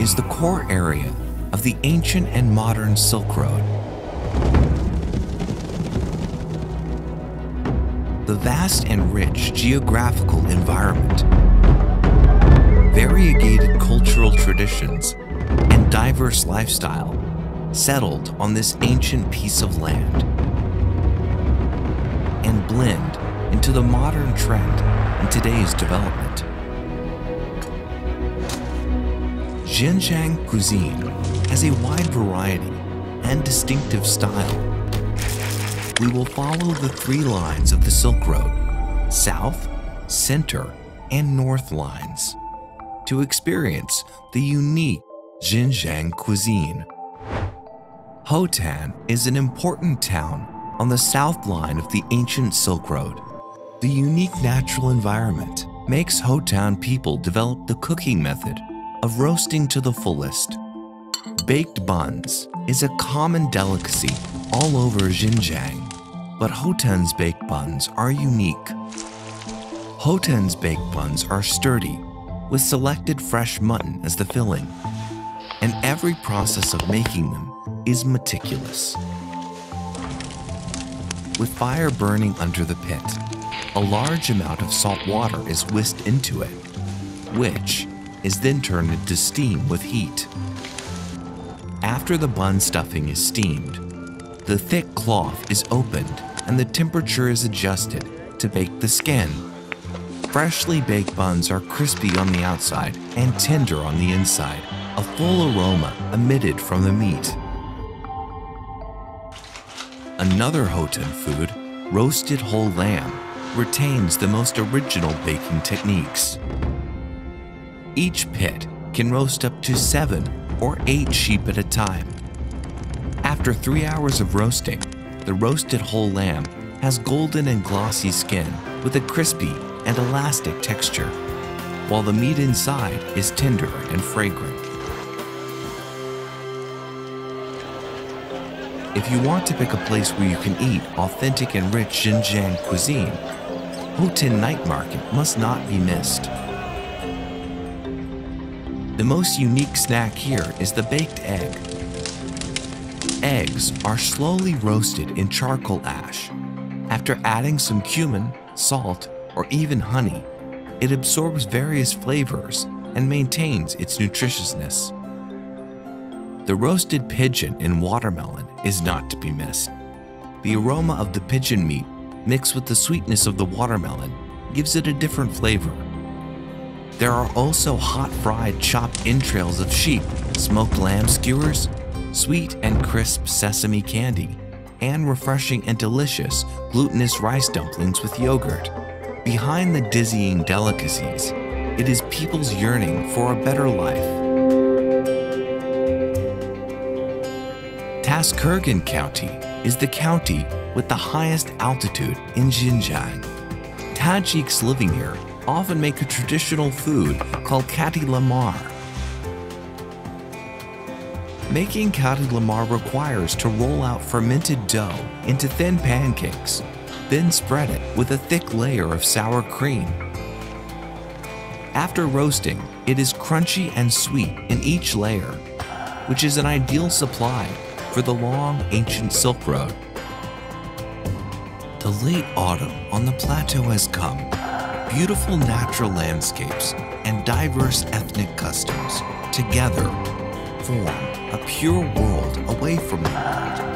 is the core area of the ancient and modern Silk Road. The vast and rich geographical environment, variegated cultural traditions, and diverse lifestyle settled on this ancient piece of land and blend into the modern trend in today's development. Xinjiang cuisine has a wide variety and distinctive style. We will follow the three lines of the Silk Road south, center, and north lines to experience the unique Xinjiang cuisine. Hotan is an important town on the south line of the ancient Silk Road. The unique natural environment makes Hotan people develop the cooking method of roasting to the fullest. Baked buns is a common delicacy all over Xinjiang, but Hotan's baked buns are unique. Hotan's baked buns are sturdy, with selected fresh mutton as the filling, and every process of making them is meticulous. With fire burning under the pit, a large amount of salt water is whisked into it, which is then turned into steam with heat. After the bun stuffing is steamed, the thick cloth is opened and the temperature is adjusted to bake the skin. Freshly baked buns are crispy on the outside and tender on the inside, a full aroma emitted from the meat. Another Hotan food, roasted whole lamb, retains the most original baking techniques. Each pit can roast up to seven or eight sheep at a time. After three hours of roasting, the roasted whole lamb has golden and glossy skin with a crispy and elastic texture, while the meat inside is tender and fragrant. If you want to pick a place where you can eat authentic and rich Xinjiang cuisine, Hotan Night Market must not be missed. The most unique snack here is the baked egg. Eggs are slowly roasted in charcoal ash. After adding some cumin, salt, or even honey, it absorbs various flavors and maintains its nutritiousness. The roasted pigeon in watermelon is not to be missed. The aroma of the pigeon meat mixed with the sweetness of the watermelon gives it a different flavor. There are also hot fried chopped entrails of sheep, smoked lamb skewers, sweet and crisp sesame candy, and refreshing and delicious glutinous rice dumplings with yogurt. Behind the dizzying delicacies, it is people's yearning for a better life. Tashkurgan County is the county with the highest altitude in Xinjiang. Tajiks living here often make a traditional food called kati lamar. Making kati lamar requires to roll out fermented dough into thin pancakes, then spread it with a thick layer of sour cream. After roasting, it is crunchy and sweet in each layer, which is an ideal supply for the long ancient Silk Road. The late autumn on the plateau has come. Beautiful natural landscapes and diverse ethnic customs together form a pure world away from the world